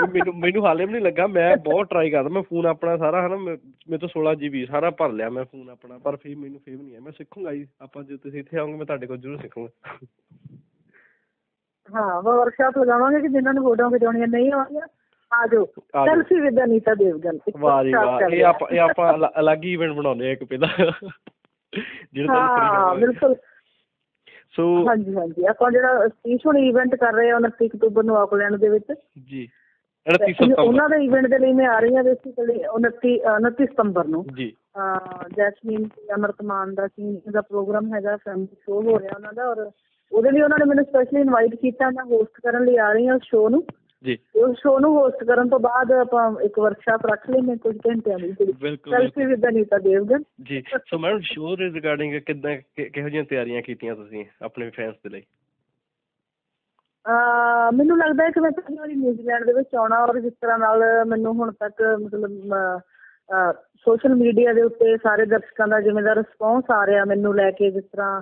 ਮੈਨੂੰ ਮੈਨੂੰ ਹਾਲੇ ਵੀ ਨਹੀਂ ਲੱਗਾ ਮੈਂ ਬਹੁਤ ਟਰਾਈ ਕਰਦਾ ਮੈਂ ਫੋਨ ਆਪਣਾ ਸਾਰਾ ਹਨਾ ਮੇਰੇ ਤੋਂ 16 GB ਸਾਰਾ ਭਰ ਲਿਆ ਮੈਂ ਫੋਨ ਆਪਣਾ ਪਰ ਫਿਰ ਮੈਨੂੰ ਫੇਵ ਨਹੀਂ ਆਇਆ। ਮੈਂ ਸਿੱਖੂੰਗਾ ਜੀ ਆਪਾਂ ਜੇ ਤੁਸੀਂ ਇੱਥੇ ਆਓਗੇ ਮੈਂ ਤੁਹਾਡੇ ਕੋਲ ਜ਼ਰੂਰ ਸਿੱਖੂੰਗਾ। ਹਾਂ ਵਰਕਸ਼ਾਪ ਲਗਾਵਾਂਗੇ ਕਿ ਜਿਨ੍ਹਾਂ ਨੂੰ ਫੋਟੋਆਂ ਖਿਚਾਉਣੀਆਂ ਨਹੀਂ ਆਉਂਦੀਆਂ ਆ ਆ ਜਾਓ। ਸੈਲਫੀ ਵਿਦ ਅਨੀਤਾ ਦੇਵਗਨ ਵਾਹ ਜੀ ਵਾਹ ਇਹ। ਆਪਾਂ ਇਹ ਆਪਾਂ ਅਲ- ਅਲੱਗ ਹੀ ਇਵੈਂਟ ਬਣਾਉਂਦੇ ਆ ਇੱਕ ਪਹਿਲਾਂ। ਜਿਹੜਾ ਹਾਂ ਬਿਲਕੁਲ। ਸੋ ਹਾਂਜੀ ਹਾਂਜੀ। ਆਪਾਂ ਜਿਹੜਾ ਸਤੀਸ਼ ਹੁਣ ਇਵੈਂਟ ਕਰ ਰਹੇ ਆ 29 ਅਕਤੂਬਰ ਨੂੰ ਆਕਲੈਂਡ ਦੇ ਵਿੱਚ। ਜੀ। 29 Actually, ਸਤੰਬਰ। ਉਹਨਾਂ ਦੇ ਇਵੈਂਟ ਦੇ ਲਈ ਮੈਂ ਆ ਰਹੀ ਹਾਂ ਬੇਸਿਕਲੀ 29 29 ਸਤੰਬਰ ਨੂੰ। ਜੀ। ਜੈਸਮੀਨ ਅਮਰਤਮਾਨ ਦਾ ਸੀ ਦਾ ਪ੍ਰੋਗਰਾਮ ਹੈਗਾ ਫੈਮਿਲੀ ਸ਼ੋਅ ਹੋ ਰਿਹਾ ਉਹਨਾਂ ਦਾ ਔਰ ਉਹਦੇ ਲਈ ਉਹਨਾਂ ਨੇ ਮੈਨੂੰ ਸਪੈਸ਼ਲੀ ਇਨਵਾਈਟ ਕੀਤਾ। ਮੈਂ ਹੋਸਟ ਕਰਨ ਲਈ ਆ ਰਹੀ ਹਾਂ ਉਸ ਸ਼ੋਅ ਨੂੰ। ਜੀ। ਉਸ ਸ਼ੋਅ ਨੂੰ ਹੋਸਟ ਕਰਨ ਤੋਂ ਬਾਅਦ ਆਪਾਂ ਇੱਕ ਵਰਕਸ਼ਾਪ ਰੱਖ ਮੈਂ ਕੁਝ ਘੰਟਿਆਂ ਦੀ ਬਿਲਕੁਲ selfie with Anita Devgan ji so madam show ਦੇ ਰਿਗਾਰਡਿੰਗ ਕਿੱਦਾਂ ਕਿਹੋ ਜਿਹੀਆਂ ਤਿਆਰੀਆਂ ਕੀਤੀਆਂ ਤੁਸੀਂ ਆਪਣੇ ਫੈਨਸ ਦੇ ਲਈ? ਅਹ ਮੈਨੂੰ ਲੱਗਦਾ ਹੈ ਕਿ ਮੈਂ ਪਹਿਲੀ ਵਾਰੀ ਨਿਊਜ਼ੀਲੈਂਡ ਦੇ ਵਿੱਚ ਆਉਣਾ ਔਰ ਜਿਸ ਤਰ੍ਹਾਂ ਨਾਲ ਮੈਨੂੰ ਹੁਣ ਤੱਕ ਮਤਲਬ ਸੋਸ਼ਲ ਮੀਡੀਆ ਦੇ ਉੱਤੇ ਸਾਰੇ ਦਰਸ਼ਕਾਂ ਦਾ ਜਿਵੇਂ ਦਾ ਰਿਸਪੌਂਸ ਆ ਰਿਹਾ ਮੈਨੂੰ ਲੈ ਕੇ ਜਿਸ ਤਰ੍ਹਾਂ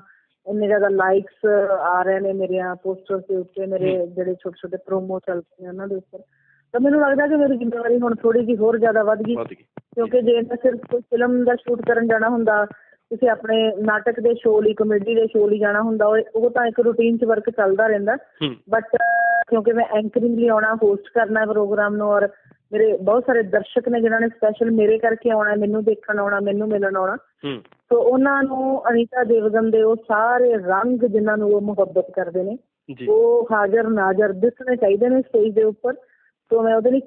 ਇੰਨੇ ਜ਼ਿਆਦਾ ਲਾਈਕਸ ਆ ਰਹੇ ਨੇ ਮੇਰੀਆਂ ਪੋਸਟਰਸ ਦੇ ਉੱਤੇ ਮੇਰੇ ਜਿਹੜੇ ਛੋਟੇ ਛੋਟੇ ਪ੍ਰੋਮੋ ਚੱਲਦੇ ਨੇ ਉਹਨਾਂ ਦੇ ਉੱਪਰ। ਤਾਂ ਮੈਨੂੰ ਲੱਗਦਾ ਕਿ ਮੇਰੀ ਜ਼ਿੰਮੇਵਾਰੀ ਹੁਣ ਥੋੜੀ ਜਿਹੀ ਹੋਰ ਜ਼ਿਆਦਾ ਵੱਧ ਗਈ। ਕਿਉਂਕਿ ਜੇ ਮੈਂ ਸਿਰਫ ਕੋਈ ਫਿਲਮ ਦਾ ਸ਼ੂਟ ਕਰਨ ਜਾਣਾ ਹੁੰਦਾ ਕਿਸੇ ਆਪਣੇ ਨਾਟਕ ਦੇ ਸ਼ੋਅ ਲਈ ਕਮੇਡੀ ਦੇ ਸ਼ੋਅ ਲਈ ਜਾਣਾ ਹੁੰਦਾ ਉਹ ਤਾਂ ਇੱਕ ਰੂਟੀਨ 'ਚ ਵਰਕ ਚੱਲਦਾ ਰਹਿੰਦਾ। ਬਟ ਕਿਉਂਕਿ ਮੈਂ ਐਂਕਰਿੰਗ ਲਈ ਆਉਣਾ ਹੋਸਟ ਕਰਨਾ ਪ੍ਰੋਗਰਾਮ ਨੂੰ ਔਰ ਮੇਰੇ ਬਹੁਤ ਸਾਰੇ ਦਰਸ਼ਕ ਨੇ ਜਿਨ੍ਹਾਂ ਨੇ ਸਪੈਸ਼ਲ ਮੇਰੇ ਕਰਕੇ ਆਉਣਾ ਮੈਨੂੰ ਦੇਖਣ ਆਉਣਾ ਮੈਨੂੰ ਮਿਲਣ ਆਉਣਾ। ਸੋ ਉਹਨਾਂ ਨੂੰ ਅਨੀਤਾ ਦੇਵਗਨ ਦੇ ਉਹ ਸਾਰੇ ਰੰਗ ਜਿਨ੍ਹਾਂ ਨੂੰ ਉਹ ਮੁਹੱਬਤ ਕਰਦੇ ਨੇ ਉਹ ਹਾਜ਼ਰ ਨਾਜ਼ਰ ਦਿਸਣੇ ਚਾਹੀਦੇ ਨੇ ਸਟੇਜ ਦੇ ਉੱਪਰ। ਸੋ ਮੈਂ ਉਹਦੇ ਲਈ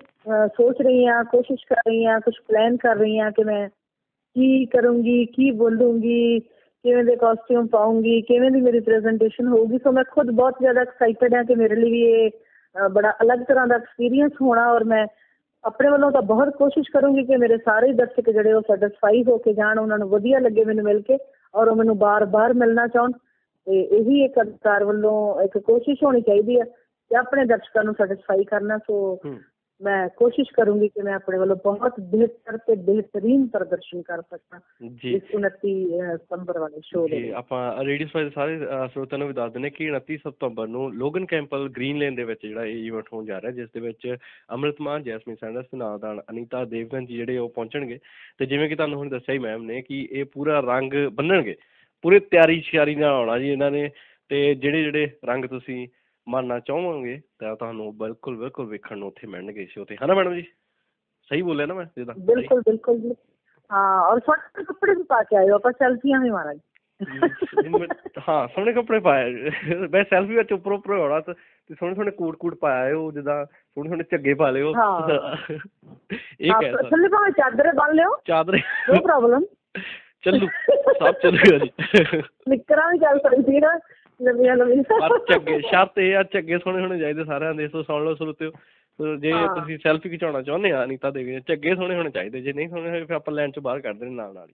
ਸੋਚ ਰਹੀ ਹਾਂ ਕੋਸ਼ਿਸ਼ ਕਰ ਰਹੀ ਹਾਂ ਕੁਝ ਪਲਾਨ ਕਰ ਰਹੀ ਹਾਂ ਕਿ ਮੈਂ ਕੀ ਕਰੂੰਗੀ ਕੀ ਬੋਲੂੰਗੀ ਕਿਵੇਂ ਦੇ ਕਾਸਟਿਊਮ ਪਾਉਂਗੀ ਕਿਵੇਂ ਦੀ ਮੇਰੀ ਪ੍ਰੈਜੈਂਟੇਸ਼ਨ ਹੋਊਗੀ। ਸੋ ਮੈਂ ਖੁਦ ਬਹੁਤ ਜ਼ਿਆਦਾ ਐਕਸਾਈਟਡ ਹਾਂ ਕਿ ਮੇਰੇ ਲਈ ਵੀ ਇਹ ਬੜਾ ਅਲੱਗ ਤਰ੍ਹਾਂ ਦਾ ਐਕਸਪੀਰੀਅੰਸ ਹੋਣਾ ਔਰ ਮੈਂ ਆਪਣੇ ਵੱਲੋਂ ਤਾਂ ਬਹੁਤ ਕੋਸ਼ਿਸ਼ ਕਰੂੰਗੀ ਕਿ ਮੇਰੇ ਸਾਰੇ ਦਰਸ਼ਕ ਜਿਹੜੇ ਉਹ ਸੈਟੀਸਫਾਈ ਹੋ ਕੇ ਜਾਣ, ਉਹਨਾਂ ਨੂੰ ਵਧੀਆ ਲੱਗੇ ਮੈਨੂੰ ਮਿਲ ਕੇ ਔਰ ਉਹ ਮੈਨੂੰ ਬਾਰ-ਬਾਰ ਮਿਲਣਾ ਚਾਹਣ। ਤੇ ਇਹੀ ਇੱਕ ਅਧਿਕਾਰ ਵੱਲੋਂ ਇੱਕ ਕੋਸ਼ਿਸ਼ ਹੋਣੀ ਚਾਹੀਦੀ ਹੈ ਕਿ ਆਪਣੇ ਦਰਸ਼ਕਾਂ ਨੂੰ ਸੈਟੀਸਫਾਈ ਕਰਨਾ, ਸੋ ਮੈਂ ਕੋਸ਼ਿਸ਼ ਕਰੂੰਗੀ ਕਿ ਮੈਂ ਆਪਣੇ ਵੱਲੋਂ ਬਹੁਤ ਬਿਹਤਰ ਤੇ ਬਿਹਤਰੀਨ ਪ੍ਰਦਰਸ਼ਨ ਕਰ ਸਕਾਂ ਜੀ। ਇਸ 29 ਅਹ, ਸਤੰਬਰ ਵਾਲੇ ਸ਼ੋਅ ਦੇ। ਆਪਾਂ ਰੇਡੀਓ ਸਪਾਈ ਦੇ ਸਾਰੇ ਸਰੋਤਿਆਂ ਨੂੰ ਵੀ ਦੱਸ ਦਿੰਦੇ ਕਿ 29 ਸਤੰਬਰ ਨੂੰ ਲੋਗਨ ਕੈਂਪਲ ਗ੍ਰੀਨ ਲੇਨ ਦੇ ਵਿੱਚ ਜਿਹੜਾ ਇਹ ਇਵੈਂਟ ਹੋਣ ਜਾ ਰਿਹਾ ਜਿਸ ਦੇ ਵਿੱਚ ਅੰਮ੍ਰਿਤਮਾਨ ਜੈਸਮੀਨ ਸੈਂਡਰਸ ਤੇ ਨਾਦਾਨ ਅਨੀਤਾ ਦੇਵਗਨ ਜੀ ਜਿਹੜੇ ਉਹ ਪਹੁੰਚਣਗੇ। ਤੇ ਜਿਵੇਂ ਕਿ ਤੁਹਾਨੂੰ ਹੁਣ ਦੱਸਿਆ ਹੀ ਮੈਮ ਨੇ ਕਿ ਇਹ ਪੂਰਾ ਰੰਗ ਬੰਨਣਗੇ ਪੂਰੇ ਤਿਆਰੀ ਸ਼ਿਆਰੀ ਨਾਲ ਆਉਣਾ ਜੀ ਇਹਨਾਂ ਨੇ। ਤੇ ਜਿਹੜੇ ਜਿਹੜੇ ਰੰਗ ਤੁਸੀਂ ਮੰਨਣਾ ਚਾਹੋਗੇ ਤਾਂ ਤੁਹਾਨੂੰ ਬਿਲਕੁਲ ਬਿਲਕੁਲ ਵੇਖਣ ਨੂੰ ਉੱਥੇ ਮਿਲਣਗੇ ਸ਼ੋਅ ਤੇ ਹਨਾ ਮੈਡਮ ਜੀ? ਸਹੀ ਬੋਲਿਆ ਨਾ ਮੈਂ ਜਿੱਦਾਂ ਬਿਲਕੁਲ ਬਿਲਕੁਲ ਜੀ। ਹਾਂ ਔਰ ਸੋਹਣੇ ਕੱਪੜੇ ਵੀ ਪਾ ਕੇ ਆਇਓ ਆਪਾਂ ਸੈਲਫੀਆਂ ਵੀ ਮਾਰਾਂਗੇ। ਹਾਂ ਸੋਹਣੇ ਕੱਪੜੇ ਪਾਏ ਮੈਂ ਸੈਲਫੀ ਵਿੱਚ ਉੱਪਰ ਉੱਪਰ ਹੋਣਾ ਤੇ ਸੋਹਣੇ ਸੋਹਣੇ ਕੋਟ ਕੋਟ ਪਾਇਆ ਉਹ ਜਿੱਦਾਂ ਸੋਹਣੇ ਸੋਹਣੇ ਝੱਗੇ ਪਾ ਲਿਓ। ਹਾਂ। ਇਹ ਕਹਿ ਸਕਦਾ ਥੱਲੇ ਭਾਵੇਂ ਚਾਦਰੇ ਬੰਨ ਲਿਓ। ਚਾਦਰੇ ਨੋ ਪ੍ਰੋਬਲਮ ਚੱਲੂ ਸਭ ਚੱਲੂਗਾ ਜੀ। ਨਿੱਕਰਾਂ ਵੀ ਚੱਲ ਸਕਦੀ ਨਾ। ਲੰਬੀਆਂ ਲੰਬੀਆਂ ਪਰ ਝੱਗੇ ਸ਼ਰਤ ਇਹ ਆ ਝੱਗੇ ਸੋਹਣੇ ਹੋਣੇ ਚਾਹੀਦੇ ਸਾਰਿਆਂ ਦੇ ਸੋ ਸੁਣ ਲਓ ਸਰੋਤਿਓ ਜੇ। ਤੁਸੀਂ ਸੈਲਫੀ ਖਿਚਾਉਣਾ ਚਾਹੁੰਦੇ ਆ ਅਨੀਤਾ ਦੇ ਝੱਗੇ ਸੋਹਣੇ ਹੋਣੇ ਚਾਹੀਦੇ। ਜੇ ਨਹੀਂ ਸੋਹਣੇ ਹੋਏ ਫਿਰ ਆਪਾਂ ਲਾਈਨ ਚੋਂ ਬਾਹਰ ਕੱਢ ਦੇਣੇ ਨਾਲ ਨਾਲ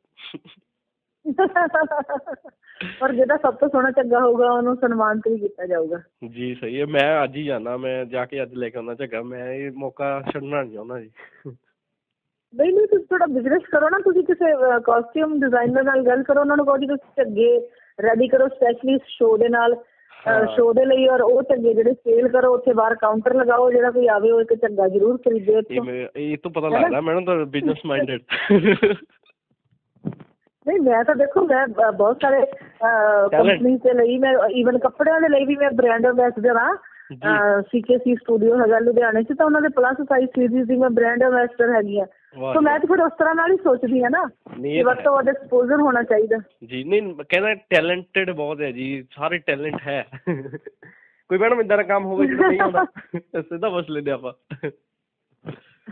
ਪਰ ਜਿਹਦਾ ਸਭ ਤੋਂ ਸੋਹਣਾ ਚੰਗਾ ਹੋਊਗਾ ਉਹਨੂੰ ਸਨਮਾਨਿਤ ਵੀ ਕੀਤਾ ਜਾਊਗਾ। ਜੀ ਸਹੀ ਹੈ। ਮੈਂ ਅੱਜ ਹੀ ਜਾਣਾ ਮੈਂ ਜਾ ਕੇ ਅੱਜ ਲੈ ਕੇ ਆਉਣਾ ਝੱਗਾ। ਮੈਂ ਇਹ ਮੌਕਾ ਛੱਡਣਾ ਨਹੀਂ ਚਾਹੁੰਦਾ ਜੀ। ਨਹੀਂ ਨਹੀਂ ਤੁਸੀਂ ਥੋੜਾ ਬਿਜ਼ਨਸ ਕਰੋ ਨਾ ਤੁਸੀਂ ਕਿਸੇ ਕਾਸਟਿਊਮ ਡਿਜ਼ਾਈਨਰ ਨਾਲ ਗੱਲ ਕਰੋ ਉਹਨਾਂ ਨੂੰ ਕਹੋ ਜੀ ਤੁਸੀਂ ਝੱਗੇ ਰੈਡੀ ਕਰੋ ਸਪੈਸ਼ਲੀ ਸ਼ੋਅ ਦੇ ਨਾਲ। ਸ਼ੋਅ ਦੇ ਲਈ ਔਰ ਉਹ ਝੱਗੇ ਜਿਹੜੇ ਸੇਲ ਕਰੋ ਉੱਥੇ ਬਾਹਰ ਕਾਊਂਟਰ ਲਗਾਓ ਜਿਹੜਾ ਕੋਈ ਆਵੇ ਉਹ ਇੱਕ ਝੱਗਾ ਜ਼ਰੂਰ ਖਰੀਦੇ ਉੱਥੋਂ। ਇਹ ਤੋਂ ਪਤਾ? ਲੱਗਦਾ ਮੈਡਮ ਤਾਂ ਬਿਜ਼ਨਸ ਮਾਈਂਡਡ ਨਹੀਂ ਮੈਂ ਤਾਂ ਦੇਖੋ ਮੈਂ ਬਹੁਤ ਸਾਰੇ ਕੰਪਨੀ ਦੇ ਲਈ ਮੈਂ ਈਵਨ ਕੱਪੜਿਆਂ ਦੇ ਲਈ ਵੀ ਮੈਂ ਬ੍ਰਾਂਡ ਐਂਬੈਸਡਰ ਆ ਸੀਕੇਸੀ ਸਟੂਡੀਓ ਹੈਗਾ ਲੁਧਿਆਣੇ 'ਚ ਤਾਂ ਉਹਨਾਂ ਦੇ ਪਲੱਸ ਸਾਈਜ਼ ਸੀਰੀਜ਼ ਦੀ ਮੈਂ ਬ੍ਰਾਂਡ ਐਂਬੈਸਡਰ ਹੈਗੀ ਆ। ਸੋ ਮੈਂ ਤਾਂ ਫਿਰ ਉਸ ਤਰ੍ਹਾਂ ਨਾਲ ਹੀ ਸੋਚਦੀ ਆ ਨਾ ਕਿ ਵੱਧ ਤੋਂ ਵੱਧ ਐਕਸਪੋਜ਼ਰ ਹੋਣਾ ਚਾਹੀਦਾ। ਜੀ ਨਹੀਂ ਕਹਿੰਦਾ ਟੈਲੈਂਟਡ ਬਹੁਤ ਹੈ ਜੀ ਸਾਰੇ ਟੈਲੈਂਟ ਹੈ। ਕੋਈ ਮੈਡਮ ਇਦਾਂ ਦਾ ਕੰਮ ਹੋਵੇ ਜਿਹੜਾ ਨਹੀਂ ਆਉਂਦਾ? (laughs) ਸਿੱਧਾ ਪੁੱਛ ਲੈਂਦੇ ਆਪਾਂ।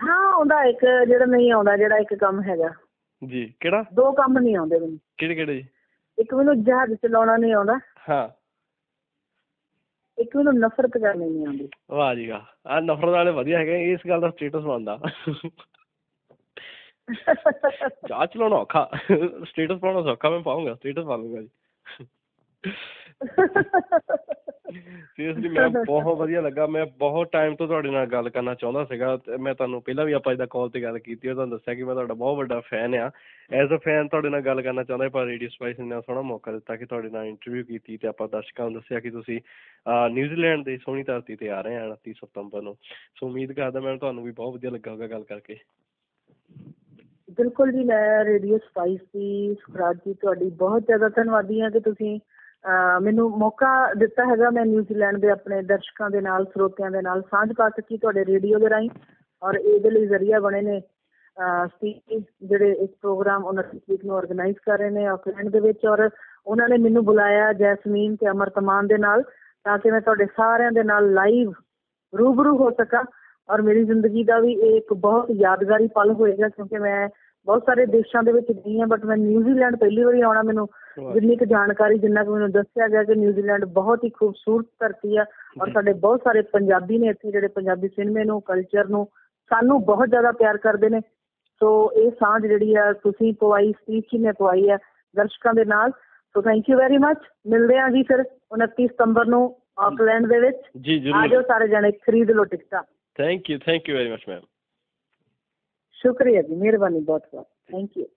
ਹਾਂ ਆਉਂਦਾ ਇੱਕ ਜਿਹੜਾ ਨਹੀਂ ਆਉਂਦਾ ਜਿਹੜਾ ਇੱਕ ਕੰਮ ਹੈਗਾ। ਜੀ ਕਿਹੜਾ? ਦੋ ਕੰਮ ਨਹੀਂ ਆਉਂਦੇ ਮੈਨੂੰ। ਕਿਹੜੇ ਕਿਹੜੇ ਜੀ? ਇੱਕ ਮੈਨੂੰ ਜਹਾਜ਼ ਚਲਾਉਣਾ ਨਹੀਂ ਆਉਂਦਾ। ਹਾਂ। ਇੱਕ ਮੈਨੂੰ ਨਫ਼ਰਤ ਕਰਨੀ ਨਹੀਂ ਆਉਂਦੀ। ਵਾਹ ਜੀ ਵਾਹ ਆ ਨਫ਼ਰਤ ਵਾਲੇ ਵਧੀਆ ਹੈਗੇ, ਇਸ ਗੱਲ ਦਾ ਸਟੇਟਸ ਬਣਦਾ। ਚਾਹ ਚਲਾਉਣਾ ਔਖਾ ਸਟੇਟਸ ਪਾਉਣਾ ਸੌਖਾ, ਮੈਂ ਪਾਉਂਗਾ ਸਟੇਟਸ ਪਾ ਲੂੰਗਾ ਜੀ। ਸੀਰੀਅਸਲੀ ਮੈਂ ਬਹੁਤ ਵਧੀਆ ਲੱਗਾ। ਮੈਂ ਬਹੁਤ ਟਾਈਮ ਤੋਂ ਤੁਹਾਡੇ ਨਾਲ ਗੱਲ ਕਰਨਾ ਚਾਹੁੰਦਾ ਸੀਗਾ ਤੇ ਮੈਂ ਤੁਹਾਨੂੰ ਪਹਿਲਾਂ ਵੀ ਆਪਾਂ ਇਹਦਾ ਕਾਲ ਤੇ ਗੱਲ ਕੀਤੀ, ਉਹ ਤੁਹਾਨੂੰ ਦੱਸਿਆ ਕਿ ਮੈਂ ਤੁਹਾਡਾ ਬਹੁਤ ਵੱਡਾ ਫੈਨ ਆ। ਐਜ਼ ਅ ਫੈਨ ਤੁਹਾਡੇ ਨਾਲ ਗੱਲ ਕਰਨਾ ਚਾਹੁੰਦਾ ਪਰ ਰੇਡੀਓ ਸਪਾਈਸ ਨੇ ਇੰਨਾ ਸੋਹਣਾ ਮੌਕਾ ਦਿੱਤਾ ਕਿ ਤੁਹਾਡੇ ਨਾਲ ਇੰਟਰਵਿਊ ਕੀਤੀ ਤੇ ਆਪਾਂ ਦਰਸ਼ਕਾਂ ਨੂੰ ਦੱਸਿਆ ਕਿ ਤੁਸੀਂ ਨਿਊਜ਼ੀਲੈਂਡ ਦੀ ਸੋਹਣੀ ਧਰਤੀ ਤੇ ਆ ਰਹੇ ਆ 29 ਸਤੰਬਰ ਨੂੰ। ਸੋ ਉਮੀਦ ਕਰਦਾ ਮੈਂ ਤੁਹਾਨੂੰ ਵੀ ਬਹੁਤ ਵਧੀਆ ਲੱਗਾ ਹੋਗਾ ਗੱਲ ਕਰਕੇ। ਬਿਲਕੁਲ ਜੀ, ਮੈਂ ਰੇਡੀਓ ਸਪਾਈਸ ਦੀ ਸੁਖਰਾਜ ਜੀ ਤੁਹਾਡੀ ਬਹੁਤ ਜ਼ਿਆਦਾ ਧੰਨਵਾਦੀ ਹਾਂ ਕਿ ਤੁਸੀਂ ਮੈਨੂੰ ਮੌਕਾ ਦਿੱਤਾ ਹੈਗਾ ਮੈਂ ਨਿਊਜ਼ੀਲੈਂਡ ਦੇ ਆਪਣੇ ਦਰਸ਼ਕਾਂ ਦੇ ਨਾਲ, ਸਰੋਤਿਆਂ ਦੇ ਨਾਲ ਸਾਂਝ ਪਾ ਸਕੀ ਤੁਹਾਡੇ ਰੇਡੀਓ ਦੇ ਰਾਹੀਂ ਔਰ ਇਹਦੇ ਲਈ ਜ਼ਰੀਆ ਬਣੇ ਨੇ ਸਪੀਕ ਜਿਹੜੇ ਇਸ ਪ੍ਰੋਗਰਾਮ 29 ਤਰੀਕ ਨੂੰ ਆਰਗੇਨਾਈਜ਼ ਕਰ ਰਹੇ ਨੇ ਆਕਲੈਂਡ ਦੇ ਵਿੱਚ ਔਰ ਉਹਨਾਂ ਨੇ ਮੈਨੂੰ ਬੁਲਾਇਆ ਜੈਸਮੀਨ ਤੇ ਅਮਰਤਮਾਨ ਦੇ ਨਾਲ ਤਾਂ ਕਿ ਮੈਂ ਤੁਹਾਡੇ ਸਾਰਿਆਂ ਦੇ ਨਾਲ ਲਾਈਵ ਰੂਬਰੂ ਹੋ ਸਕਾਂ ਔਰ ਮੇਰੀ ਜ਼ਿੰਦਗੀ ਦਾ ਵੀ ਇਹ ਇੱਕ ਬਹੁਤ ਯਾਦਗਾਰੀ ਪਲ ਹੋਏਗਾ ਕਿਉਂਕਿ ਮੈਂ ਬਹੁਤ ਸਾਰੇ ਦੇਸ਼ਾਂ ਦੇ ਵਿੱਚ ਗਈ ਹਾਂ ਬਟ ਮੈਂ ਨਿਊਜ਼ੀਲੈਂਡ ਪਹਿਲੀ ਵਾਰੀ ਆਉਣਾ ਮੈਨੂੰ ਜਿੰਨੀ ਕੁ ਜਾਣਕਾਰੀ ਜਿੰਨਾ ਕੁ ਮੈਨੂੰ ਦੱਸਿਆ ਗਿਆ ਕਿ ਨਿਊਜ਼ੀਲੈਂਡ ਬਹੁਤ ਹੀ ਖੂਬਸੂਰਤ ਧਰਤੀ ਆ ਔਰ। ਸਾਡੇ ਬਹੁਤ ਸਾਰੇ ਪੰਜਾਬੀ ਨੇ ਇੱਥੇ ਜਿਹੜੇ ਪੰਜਾਬੀ ਸਿਨੇਮੇ ਨੂੰ ਕਲਚਰ ਨੂੰ ਸਾਨੂੰ ਬਹੁਤ ਜ਼ਿਆਦਾ ਪਿਆਰ ਕਰਦੇ ਨੇ। ਸੋ ਇਹ ਸਾਂਝ ਜਿਹੜੀ ਆ ਤੁਸੀਂ ਪਵਾਈ ਸਪੀਚ ਨੇ ਪਵਾਈ ਆ ਦਰਸ਼ਕਾਂ ਦੇ ਨਾਲ। So thank you very much ਮਿਲਦੇ ਹਾਂ ਜੀ ਫਿਰ 29 ਸਤੰਬਰ ਨੂੰ ਆਕਲੈਂਡ ਦੇ ਵਿੱਚ। ਜੀ ਆ ਜਾਓ ਜ਼ਰੂਰ ਸਾਰੇ ਜਣੇ ਖਰੀਦ ਲਓ ਟਿਕਟਾਂ। Thank you thank you very much ma'am Шукрија, Димир Ванибот. Thank you.